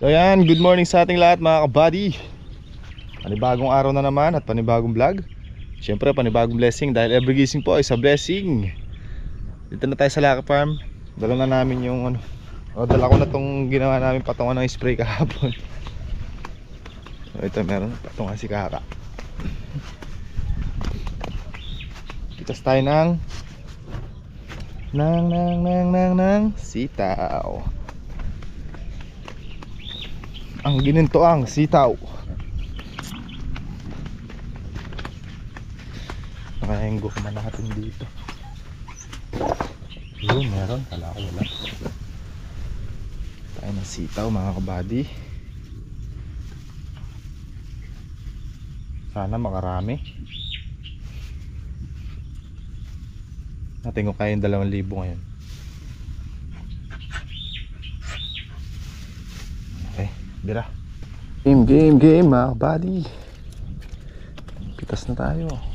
So yan, good morning sa ating lahat mga kabady Panibagong araw na naman at panibagong vlog. Siyempre panibagong blessing dahil every gising po ay sa blessing. Dito na tayo sa Laka Farm. Dala na namin yung ano. O, dala ko na tong ginawa namin patungan ng spray kahapon. So ito meron. Patungan si Kaka. Pitas tayo ng Nang nang nang nang nang sitaw ang ginintoang sitaw. Nakahenggo ka man natin dito. Yun meron. Kala ko wala. Tayo ng sitaw mga kabady sana makarami. Natin kung kaya yung dalawang libo ngayon okay bira. Game game game mga kabady. Pitas na tayo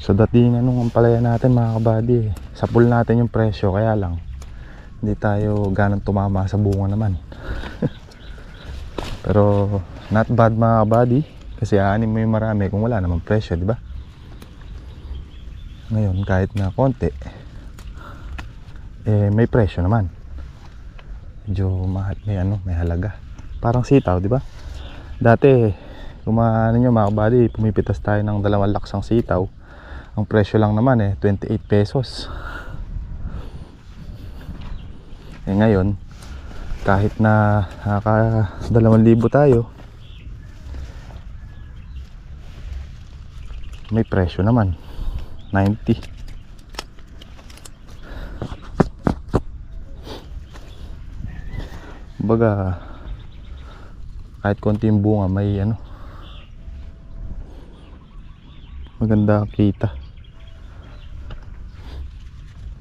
Sa datingan nung ampalaya natin mga kabady eh. Sa pool natin yung presyo kaya lang Hindi tayo ganang tumama sa bunga naman Pero not bad mga kabady Kasi aanin mo yung marami kung wala naman presyo di ba? Ngayon kahit na konti Eh may presyo naman Medyo mahal, may ano, may halaga Parang sitaw di ba? Dati kung ano nyo mga kabady Pumipitas tayo ng dalawang laksang sitaw ang presyo lang naman eh 28 pesos. Eh ngayon kahit na naka 2,000 tayo may presyo naman 90 baga kahit konti yung bunga may ano maganda kita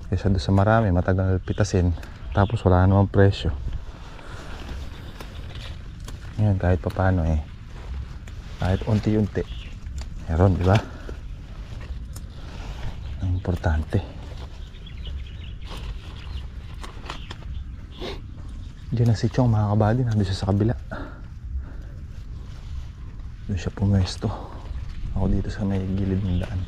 kaysa doon sa marami matagal pitasin tapos wala namang presyo. Ngayon kahit pa paano eh. Kahit unti-unti. Meron di ba? Ang importante. Diyan na si Chong mga kabady nandun siya sa kabila. Doon siya pumwesto ako dito sa may gilid ng daan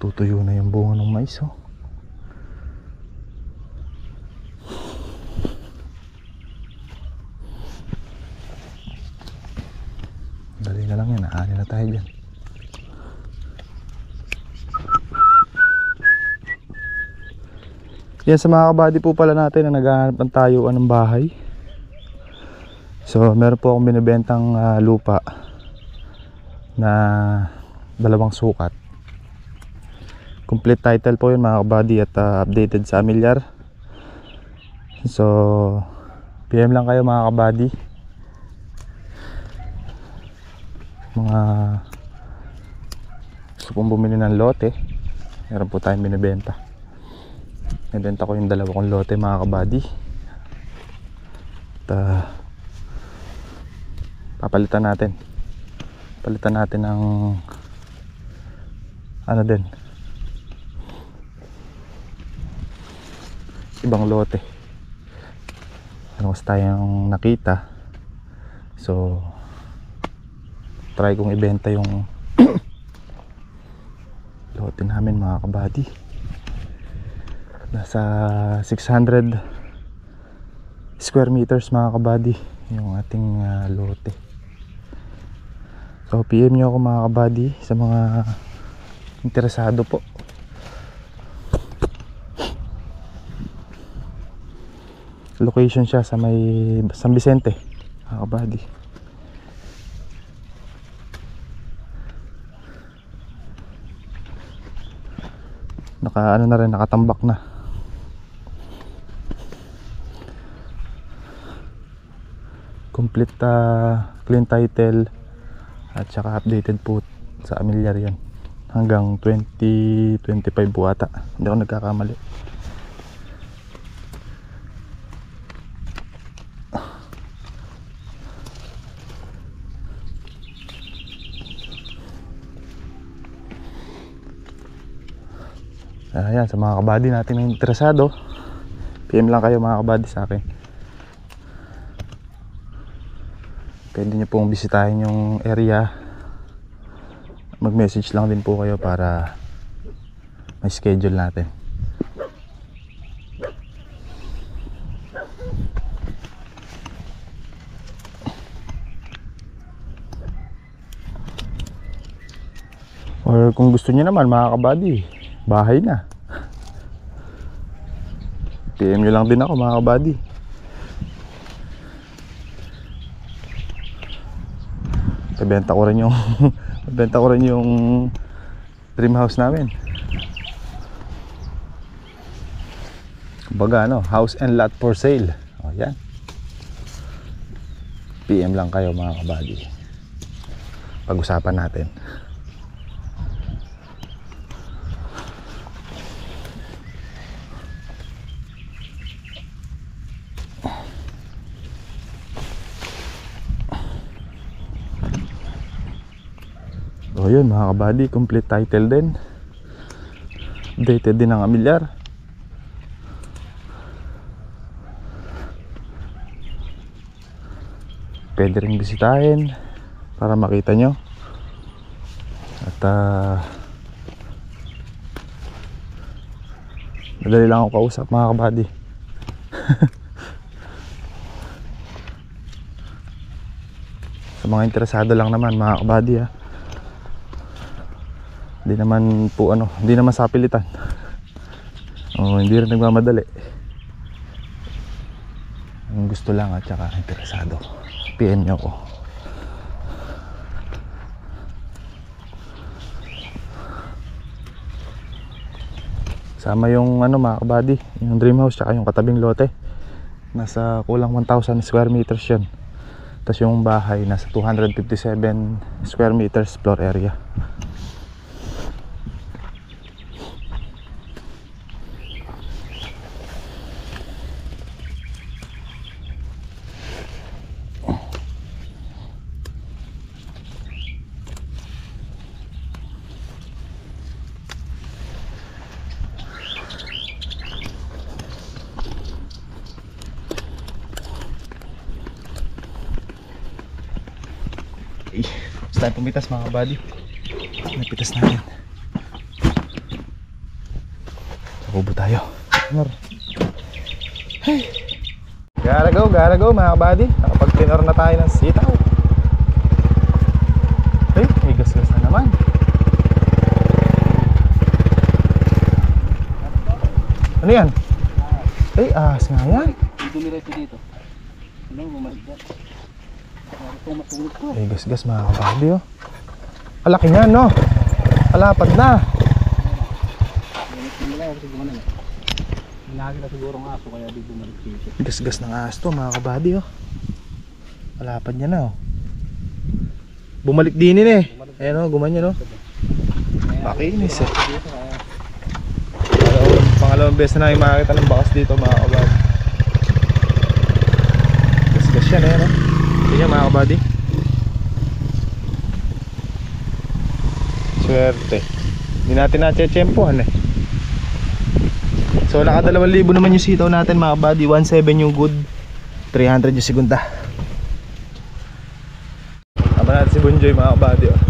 tutuyo na yung oh. Dali na lang yan, aanin na tayo dyan. Yan sa mga kabady po pala natin na naghahanap ng tayuan ng bahay. So, meron po akong binibentang ah, lupa na dalawang sukat. Complete title po yun mga kabady at ah, updated sa Amilyar. So, PM lang kayo mga kabady. mga gusto pong bumili ng lote meron po tayong binibenta nabenta ko yung dalawa kong lote mga kabady at ah, papalitan natin palitan natin ng ano din ibang lote ano kasi tayong nakita so try kong ibenta yung lote namin mga kabady nasa 600 square meters mga kabady yung ating ah, lote. So PM nyo ako mga kabady sa mga interesado po. Location siya sa may San Vicente mga kabady. Naka ano na rin nakatambak na. complete uh, clean title at saka updated po sa amilyar yan hanggang 2025 po ata hindi ako nagkakamali ayan sa mga kabady natin na interesado PM lang kayo mga kabady sa akin. Pwede nyo pong bisitahin yung area. Mag message lang din po kayo para may schedule natin. Or kung gusto niyo naman mga kabady bahay na PM nyo lang din ako mga kabady Ibenta ko rin yung ibenta ko rin yung dream house namin. Kumbaga ano, house and lot for sale. O yan. PM lang kayo mga kabady. Pag-usapan natin. So yun mga kabady, complete title din. Updated din ang amilyar. Pwede rin bisitahin para makita nyo. At ah, madali lang ako kausap mga kabady. Sa mga interesado lang naman mga kabady ah. Hindi naman po ano, hindi naman sa pilitan. Oh, hindi rin nagmamadali. Ang gusto lang at saka interesado. PM nyo ko. Sama yung ano mga kabady, yung dream house tsaka yung katabing lote. Nasa kulang 1,000 square meters yun. Tapos yung bahay nasa 257 square meters floor area. Pumitas mga kabady. Napitas natin. Nakubo tayo. Hey. Gotta go, gotta go mga kabady. Nakapag-tenor na tayo ng sitaw. Hey, may gas-gas na naman. Ano yan? Ay, ahas nga yan. Dumiretso dito. Ano, bumalik ka. Para po matulog ko. Ay, gas-gas mga kabady oh. Alaki niyan, no? Alapad na. Gumana na. Siguro ng aso kaya di bumalik dito. Gas-gas ng ahas to mga kabady oh. Alapad niya na oh. Bumalik din eh. Ayan oh, gumanyan oh. Pakinis eh. Dito kaya Pangalawang, pangalawang beses na namin makakita ng bakas dito mga kabady. Gas-gas yan eh, no? Tingnan mga kabady. Swerte. Hindi natin na-chechempohan eh. So naka 2,000 naman yung sitaw natin mga kabady. 1,700 yung good. 300 yung segunda. Tama natin si Bunjoy mga kabady. Oh.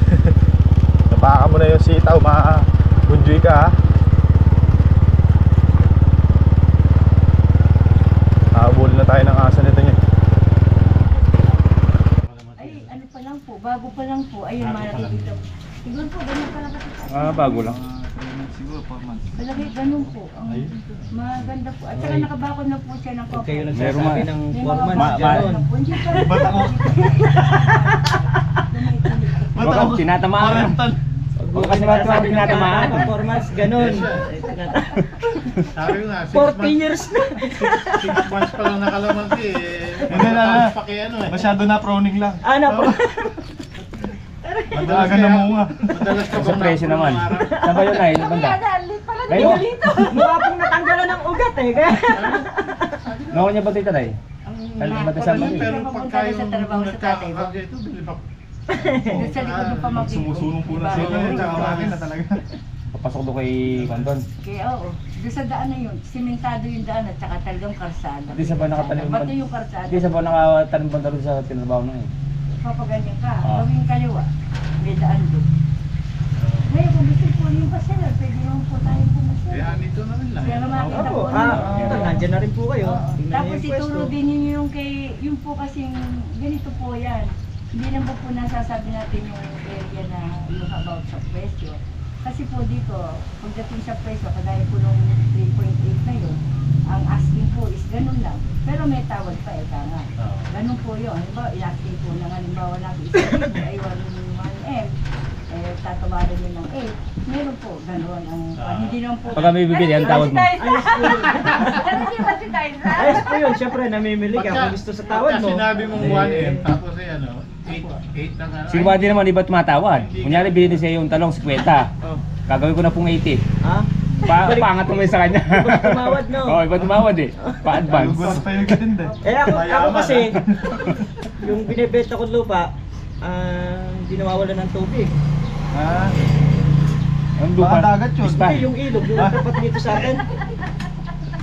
Napaka mo na yung sitaw mga Bunjoy ka ha. Siguro po, ganyan pala kasi. Ah, bago lang. Siguro 4 months. Malaki, ganun po. Ang, maganda po. At saka nakabakod na po siya ng Huwag kayo. Meron nagsasabi nga. ng May 4 mga months Ma- dyan. ma- Hindi pa. Ba't ako? Baka tinatamaan. Baka kasi mga tawag tinatamaan. 4 months, ganun. Sabi ko nga, 6 40 months, years na. 6 months pa lang nakalamansi eh. Hindi na, na. Pa kay ano eh. Masyado na proning lang. Ah, na po. Madaga na munga. Madalas ka Sa bang presyo naman. ng araw? Saan ba yun ay? Banda? Pala Kayo? Mukha pong natanggalan ng ugat eh. Kaya... Nakuha niya ba tayo? Ano ba tayo sa Hindi mga? Pero ka pagka pumunta sa yung trabaho sa tatay mo. nagkakakagay ito, bili pa. Doon sa likod ng pamangkin ko. Sumusulong po na Diba? sila. Oo. Tsaka akin na talaga. Papasok doon kay Kanton. Kaya oo. Doon sa daan na yun, simentado yung daan at saka talagang karsada. Hindi sa ba nakatanim ba? Bato yung karsada. Hindi sa ba nakatanim banda doon sa tinrabaho na eh? Papaganyan ka, Ah. gawing kaliwa, may daan doon. Ngayon kung gusto po yung pasela, pwede naman po tayo pumasela. Kaya nito na rin lang. Kaya makita po ah, ito, nandyan na rin po kayo. Oo. Tingnan Tapos niyo yung ituro pwesto. din ninyo yung kay, yung po kasing, ganito po yan. Hindi naman po nasasabi natin yung area na yung about sa presyo. Kasi po dito, pagdating sa presyo, kagaya po nung 3.8 na yun, ang asking po is ganun lang. Pero may tawad pa, eka nga. Oo. Ganun po yun. Halimbawa, in-asking po ng halimbawa natin isang libo ay 1M, eh, tatawarin nyo ng 8. Meron po, ganun. Ang, Ah. hindi naman po. Pagka may bibili, ang tawad mo. Ayos po yun. Ano si? Ayos po yun. Siyempre, namimili ka kung gusto sa tawad pagka mo. sinabi mong Eh, 1M, tapos eh ano, 8, 8 lang ano. Sino ba din naman, di ba tumatawad? Kunyari, bilhin iyo yung talong 50. Oh. Gagawin ko na pong 80. Ha? Pa Balik- paangat mo sa kanya. Iba tumawad, no? Oo, iba tumawad eh. Pa-advance. Eh ako, ako Mayaman, kasi, yung binibenta ko lupa, ah, hindi nawawala ng tubig. Ah. Ang lupa. dagat yun. Hindi, yung ilog, yung tapat dito sa akin.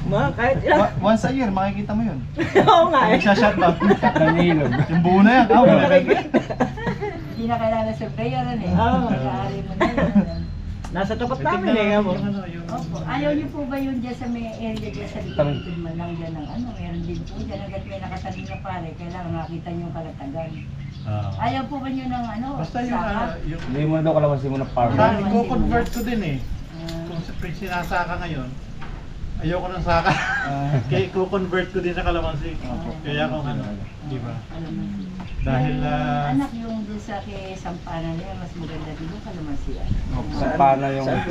Ma, kahit ilan. Wa- Once a year, makikita mo yun. Oo nga eh. Nagsha-shutdown. Ng ilog. Yung buo na yan. Ah, wala na. Hindi na kailangan sa bayaran eh. Oo. Mag-aari mo na yun. Nasa tapat namin eh, nga mo. yung ano, yung... Opo. Ayaw niyo po ba yun dyan sa may area dyan sa likod lang dyan ng ano? Meron din po dyan hanggat may nakatanim na pare. Kailangan makita niyo yung kalatagan. Ah. Ayaw po ba niyo ng ano? Basta yung ano, yung... Hindi mo na daw kalamansin mo na farm. Parang i-convert ko din eh. Ah, Kung sa sinasaka ngayon, ayoko ng saka. Ah. Kaya i-convert ko din sa kalamansi. Opo. Kaya kung ano, di ba? alam mo. Dahil, ah, anak yung dun sa kay Sampana niya, mas maganda din yung kalamansian. Sa pana yung... Saan?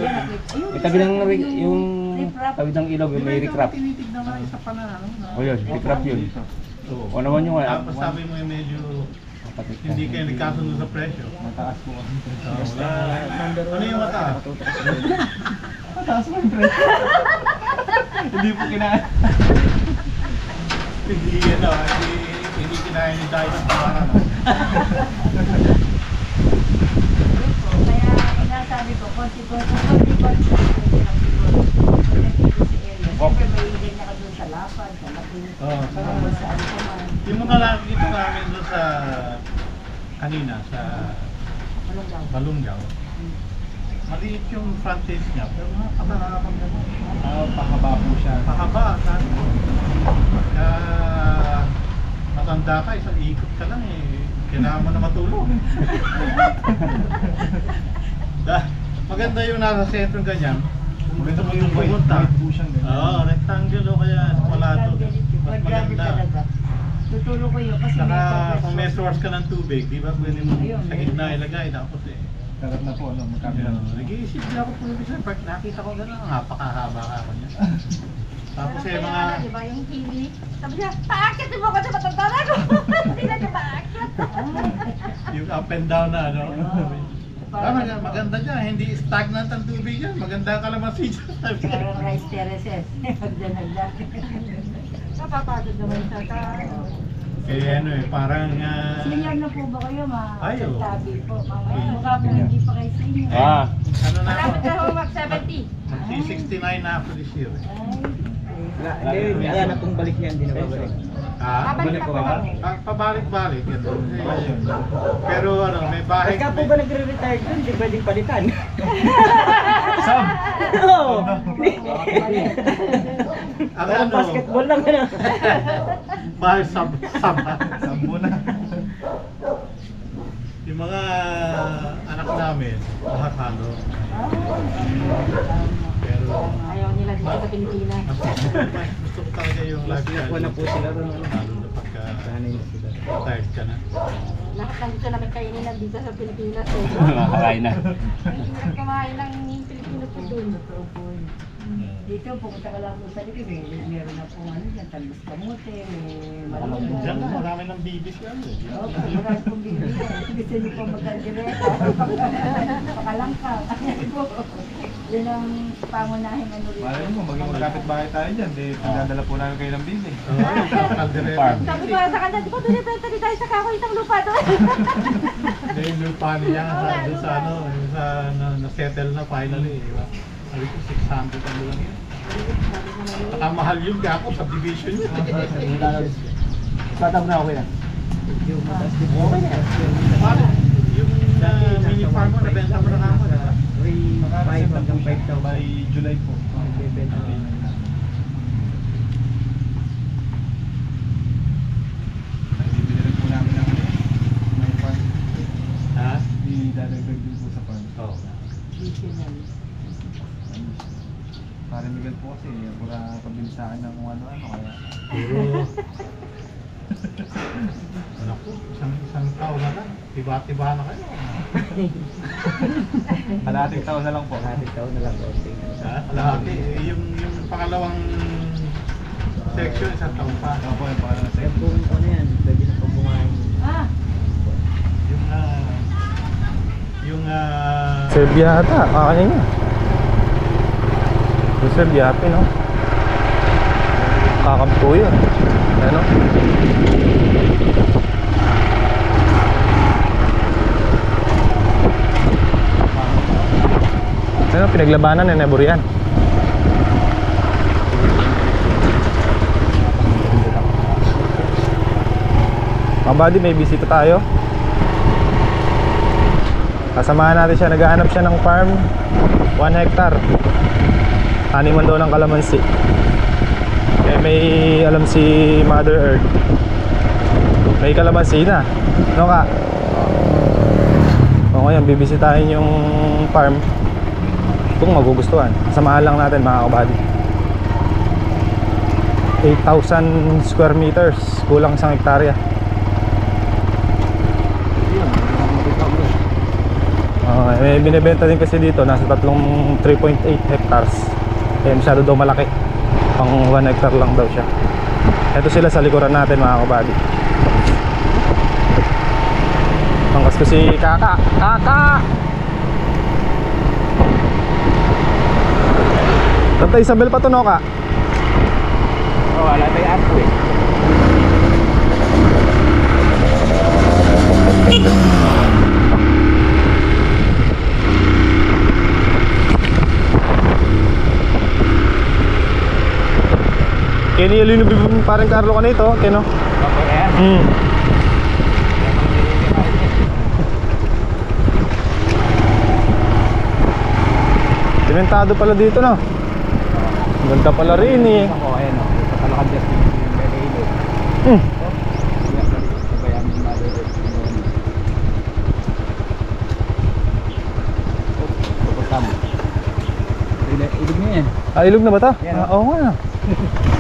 Ayun, May tabi ng yung riprap. tabi ng ilog, yung may recrap. Tinitignan nga isa pa na ano. na- O yun, recrap yun. O naman yung... Tapos sabi mo yung medyo hindi kayo nagkasundo sa presyo. Mataas po. Ah, wala. Ano yung mataas? Mataas mo yung presyo. Hindi po kinain. Hindi ano, hindi, hindi kinaya ni tayo ng parang. Kaya sinasabi ko, konti ko, konti ko, sa may ilin na ka doon sa Lapan, sa Oo. sa sa ano pa man. Yung mga nakikita namin doon sa kanina sa. Balungaw, maliit yung frontage niya, pero mga kamarapang naman. Ah, pahaba po siya. Mahaba, sabi ko. Pagka matanda ka, isang ikot ka lang eh. Kailangan mo na matulog. Da- Maganda yung nasa sentro ganyan. Maganda po yung pumunta. Oo, rectangle o kaya palato. Mas maganda. Talaga. Tutulong ko yun kasi Saka may kung may source ka ng tubig, di ba pwede mo Ayun, sa gitna ilagay. Tapos eh, Karap na po, ano, magkabila. Nag-iisip na ako kung sa park. Nakita ko gano'n, napakahaba ka ako niya. Tapos eh, mga... Di ba yung TV? Sabi niya, paakit mo ko sa matanda na ko. Hindi na siya paakit. yung up and down na ano. Parang- mag- maganda dyan, hindi stagnant ang tubig dyan. Maganda ka naman si dyan. Sabi. Parang rice terraces. Hagdan-hagdan. Napapagod naman sa tao. Eh ano eh, parang... ah, Senior na po ba kayo, ma? Ay, oo. Tabi po. Mamaya, mukha po hindi pa kayo senior. Ah, ano na ako? na ho, mag 70. Mag-69 na ako this year. eh. Ay, Hindi, wala na pong balik niyan, hindi na babalik. Ah, babalik ako ba? kami. pa- pabalik-balik. Pero ano, may bahay... Pagka po ba nagre-retire doon, hindi pwedeng palitan. Sam! Oo. Ang ano, basketball lang ano. bahay sab sab Sambo na. Yung Yung mga anak namin, lahat halo. Pero, Ayaw nila dito sa Pilipinas. talaga yung lifestyle. Na po sila ron. ano? Lalo na pagka tired ka na. Lahat ng gusto namin kainin nandito sa Pilipinas. Eh. Nakakain na. Ang kumain ng Pilipino po doon. Dito, pumunta ka lang sa likod. Eh. Meron na po ano dyan, talbos kamote, may malunggay. Diyan na, marami ng bibis yan. eh. Oo, marami pong bibigyan. Gusto niyo po magkadireta. Pakalangkang. Ayan po. Yun ang pangunahing ano rin. Malay mo, maging magkapit bahay tayo dyan. Di, pagdadala po namin kayo ng bili. Yung. Sabi ko sa kanya, di ba doon ibenta di tayo sa kahoy isang lupa doon? Hindi, yung lupa niya sa, doon sa ano, yung sa na, na-settle na finally. Di ba? Sabi ko, 600 ano lang yun. Saka mahal yung gapo sa division yun. Tatab na ako yan. Okay na yan. Yung uh, mini farm mo, nabenta mo na ako, ba? 5 hanggang 5,000. By July po. Bebenta ko. Bibili rin po namin ng may farm. Ha? I-dadagdag din po sa. Oo. Para Miguel po kasi, pura pabilisaan ng kung ano-ano. Kaya. Ano po, isang, isang taon na lang. Tiba-tiba na kayo. kalating taon na lang po. Kahit taon na lang. okay. Ha? Kalahati. Eh, Yung, yung pangalawang section, isang taon pa. Ako po yung pangalan sa Kaya kung ano yan, pwede na pang bumain. Ah, Yung, ah, yung, ah, Serve yata, kakanin niya. Yung yata, no? Kakampo yun. Ano? Ano, pinaglabanan na Nebor yan. Mga buddy, may bisita tayo. Kasamahan natin siya, naghahanap siya ng farm 1 hectare Animan daw ng kalamansi may alam si Mother Earth. May kalamansi na No ka? O ngayon, bibisitahin yung farm. Kung magugustuhan. Samahan lang natin mga kabady. 8,000 square meters. Kulang isang hektarya. Ah, may binibenta din kasi dito. Nasa tatlong 3.8 hectares. Kaya masyado daw malaki. Pang 1 hectare lang daw siya. Ito sila sa likuran natin mga kabady. Pangkas ko si Kaka. Kaka! Tata Isabel pa to no ka? Oh, wala tayo apo eh. Kini yung linubibig parang Carlo ka nito. Kino? Okay yan. Hmm. Simentado pala dito no. Ganda pala rin eh. Ako, ayan o. Katalakan dyan yung Ilo. Hmm. Na. Ah, ilog na ba to? Yan, Ah, oo nga.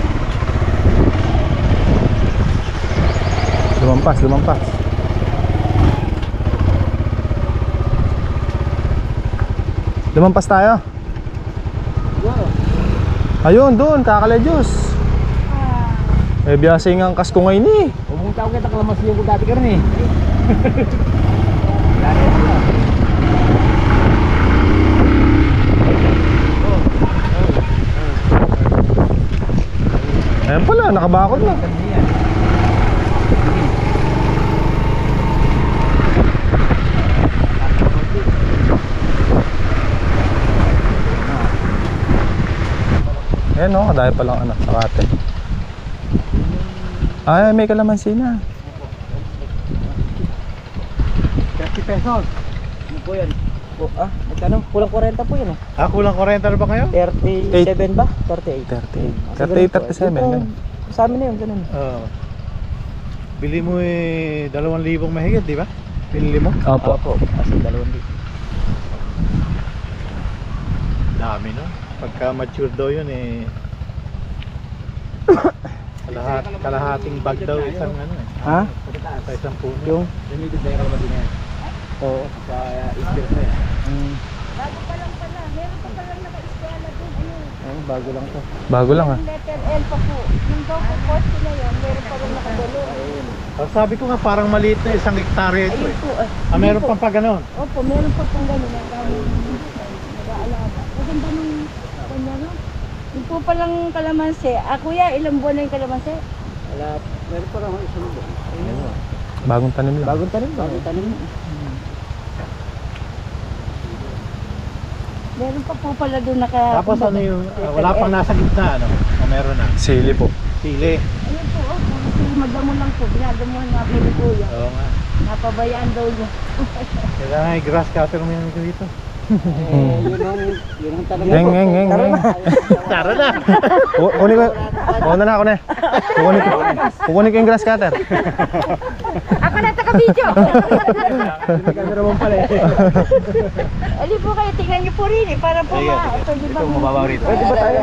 lumampas, lumampas. Lumampas tayo. Ayun, doon, kakaledyos. Eh, biyasing ang kas ko ngayon eh. Pumunta ako kita kalamas yung dati ka rin eh. Ayan pala, nakabakod na. Ayan o, dahil palang ano, sakate. Ay, may kalamansi na. 30 pesos. Ano po yan? Oh, ah, magkano? Kulang 40 po yan eh. ah, kulang 40 na ba kayo? 37 ba? 38. 38, 37, ganun. Sa amin na yun, ganun. Oo. Bili mo eh, 2,000 mahigit, di ba? Pinili mo? Opo. Opo, dalawang libo. Dami no? Pagka mature daw yun eh. Kalahat, kalahating bag daw isang ano eh. Ha? Sa isang puno. Yung? Limited na yung na yan. Oo. Sa expert na yan. Bago pa lang pala. Meron pa palang naka-eskwela dun. Ayun. Ayun, bago lang to. Bago lang ah. Yung letter L pa po. Yung daw po poste na yun, meron pa rin nakagulo. Ayun. Oh, sabi ko nga parang maliit na isang hektarya ito Ayun eh. po. ah. Ah, meron po. pang pa ganun. Opo, meron pa pong gano'n. Ang dami nag-aalaga. Maganda nung? Po palang kalamansi. Ah, kuya, ilang buwan na yung kalamansi? Wala, meron pa lang ako isang libo. Ayun. Bagong tanim lang. Bagong tanim ba? Bagong tanim. Meron pa po pala doon naka... Tapos ano yung, ah, wala pang nasa gitna ano? O meron na. Sili po. Sili. Ayun po, oh. Kasi madamo lang po. Binadamuhan nga po ni kuya. Oo nga. Napabayaan daw niya. Kaya nga yung grass cutter mo yung dito. Eh, yun ang, yun ang talaga. Ngeng, ngeng, ngeng. Tara na! Ko. Kunin na ako na. Kukunin ko. Kukunin ko yung grass cutter. Ako na taga-video! Camera mo pala eh. Ali po kayo, tingnan niyo po rin eh. Para po ma... Ito, di ba? Ito, mababaw rito. Pwede ba tayo?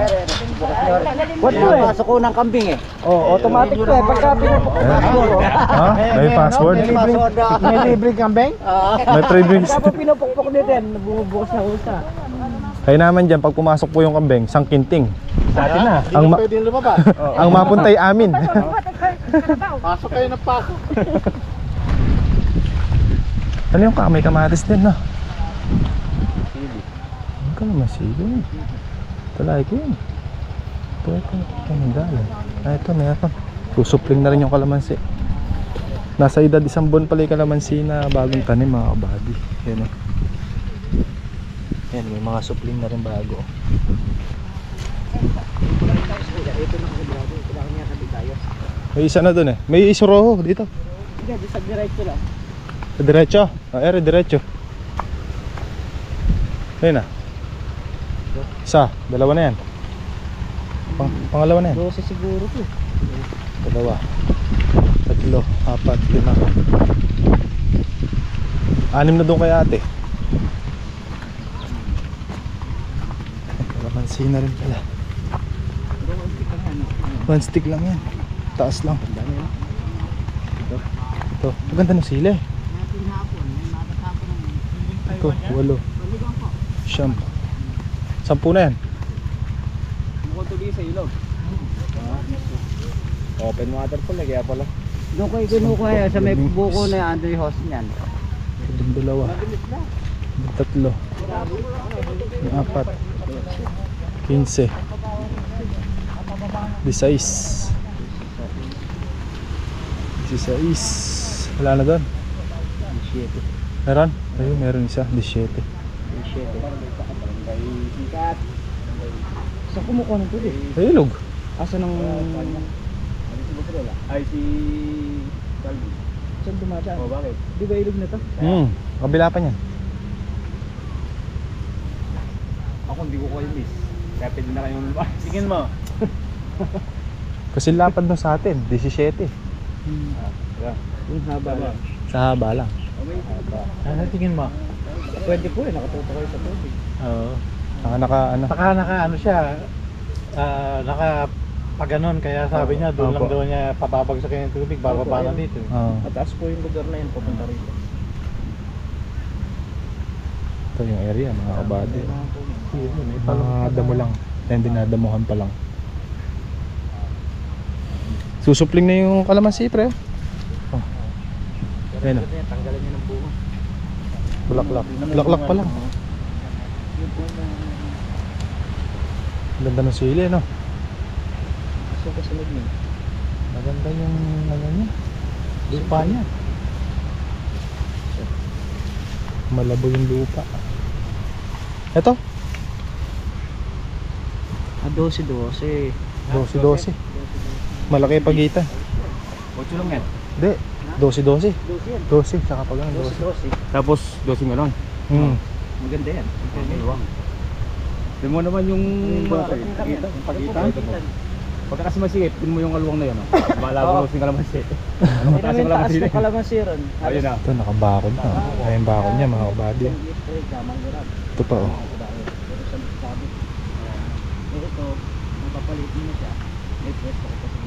What eh? Pasok ko ng kambing eh. Oh, automatic to eh. Pagka pinupok Eh? ko. Ha? May password? May libreng, may libreng kambing? Oo. May freebies. Pagka po pinupukpok din, bumubukas na usa. Kaya naman dyan, pag pumasok po yung kambeng, sangkinting. Sa atin na. Ang ma- pwedeng lumabas. Ang mapuntay amin. Pasok kayo ng pasok. ano yung kamay kamatis din, no? Ang ka naman sili. Talay ko yun. Ito, ito. Ito, mandala. Ah, ito, meron. Susupling na rin yung kalamansi. Nasa edad isang buwan pala yung kalamansi na bagong tanim, mga kabady. Yan, oh. Yan, may mga supling na rin bago. May isa na dun eh. May isuroho dito. Hindi, sa diretso lang. Diretso. Ah, ere, diretso. Ayun na. Isa, dalawa na yan. Pang, pangalawa na yan. 12 siguro to. Dalawa. Tatlo, apat, lima. Anim na doon kay ate. Kalamansi na rin pala. One stick lang yan. Taas lang. Ito. Maganda ng sili. Ito, walo. Siyam. Sampu na yan. Bukod tuloy sa ilog. Open water pala, kaya pala. Doon ko kinukuha sa may buko na yan, yung host niyan. Yung dalawa. Yung tatlo. Yung apat. 15. 16. 16. Wala na doon. 17. Meron? Ayun, meron isa. 17. 17. Sikat. Saan kumukuha ng tubig? Ay, ilog. Asa ng... Ay, si... Calvin. Saan dumadaan? Oh, bakit? Di ba ilog na to? Hmm. Kabila pa niyan. Ako hindi ko kayo miss. Kaya pwede na kayong... Tingin mo. Kasi lapad nung sa atin. 17. Yung haba ba? Sa haba lang. Ano tingin mo? Pwede po eh, nakatuto kayo sa tubig. Oo. Saka naka, ano. Saka naka ano siya, ah, naka pag ganun, kaya sabi niya doon lang Opo. daw niya papabagsak yung tubig, bababa na dito. eh. Oh, Mataas po yung lugar na yun, papunta rito. ito yung area, mga kabady. Yun, eh, Mga damo lang. Yan, dinadamuhan pa lang. Susupling na yung kalamansi, pre. Ayan o. Tanggalan niya ng bunga. Bulaklak. Bulaklak pa lang. Ganda ng sili, no? So, kasunod niya. Maganda yung ano niya. Lupa niya. Malabo yung lupa. Ito, Ah, 12-12. 12-12. Malaki pagitan. 8 lang yan. Hindi, 12-12. 12 yan. 12, saka pa ganun, 12. 12-12. Tapos, dosing galon. Hmm. Maganda yan. Tingnan mo naman yung pagitan. Yung pagitan. Pagka kasi masikip, yun mo yung aluwang na yun. Oh. Malabo yung kalamansi. Ano mataas yung kalamansi? ng kalamansi ron. Ayun na. Ito, nakabakod na. Ayun bakod niya mga kabady. Ito pa oh. Ito, napapalit mo na siya. May pwesto ko pa dadaan.